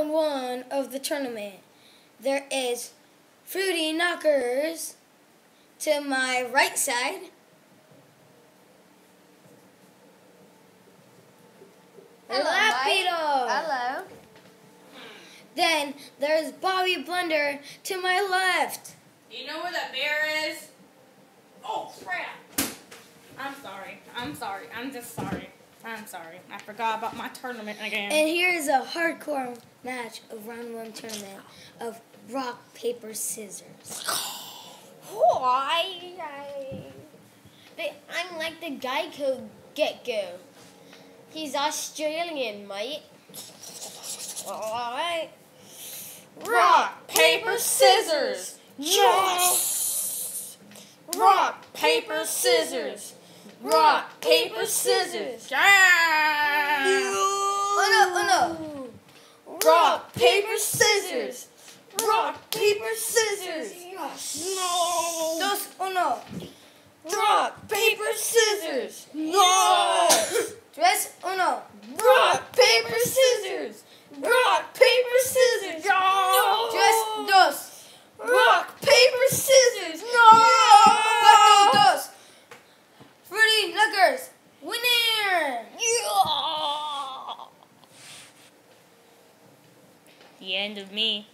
round one of the tournament. There is Fruity Knockers to my right side. Hello, Lapido. Hello. Then there's Bobby Blunder to my left. You know where that bear is? Oh crap! I'm sorry. I'm sorry. I'm just sorry. I'm sorry. I forgot about my tournament again. And here's a hardcore match of round one tournament of rock, paper, scissors. Why? I, they, I'm like the Geico gecko. He's Australian, mate. Alright. Rock, paper, scissors. Yes. Rock, paper, scissors. Rock, paper, scissors. Yeah. Oh no, oh no. Rock, paper, scissors. Rock, paper, scissors. No. Dos, uno. Rock, paper, scissors. No. Tres, uno. Rock, paper, scissors. Rock, paper, scissors. No. Tres, dos. Rock, paper, scissors. Cuatro, No. dos. Winner. The end of me.